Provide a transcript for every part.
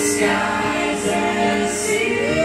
skies and sea.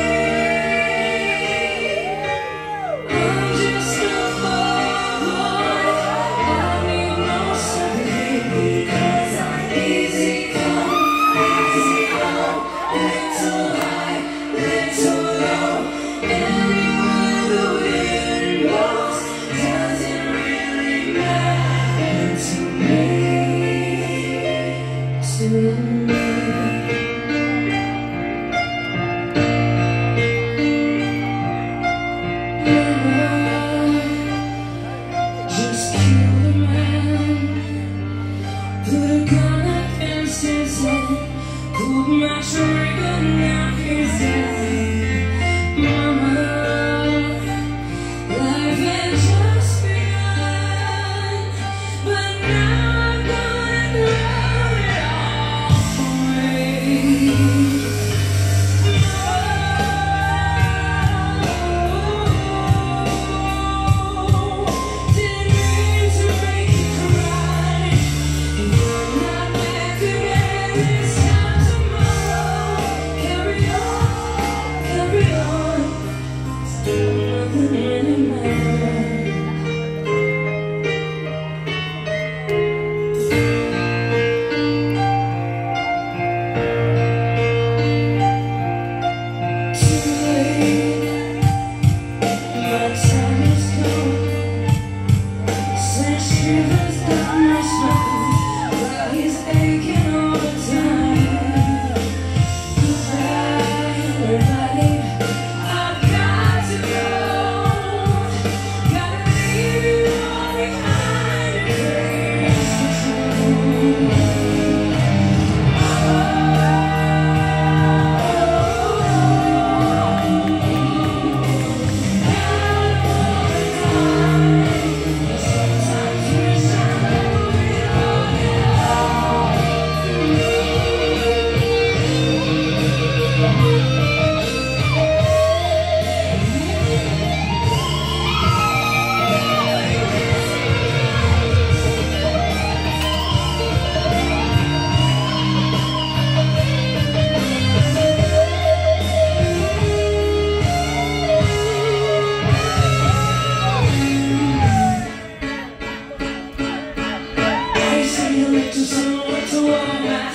Pulled my trigger, now he's dead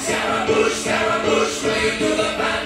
Scaramush, Scaramush, fleeing through the battle.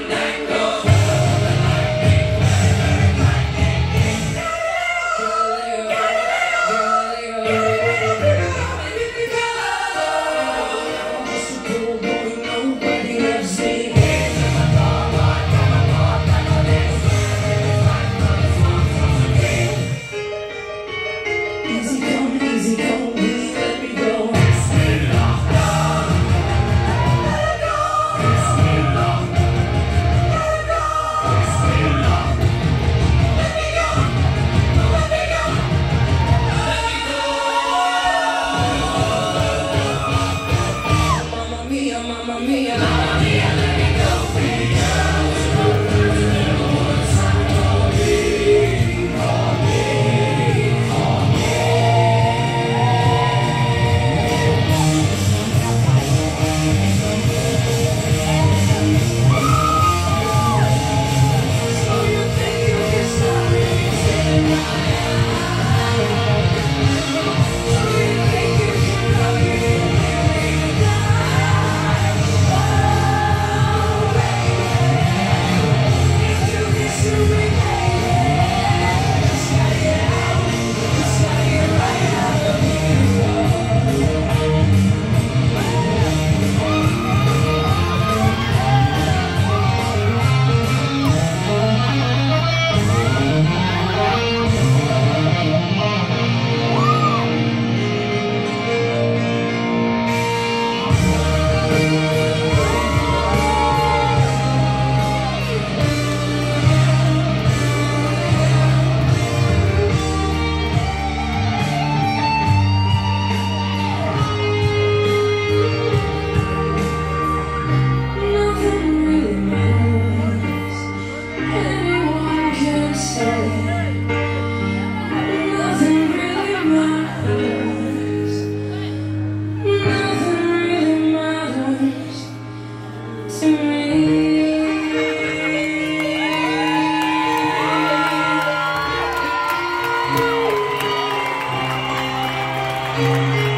Música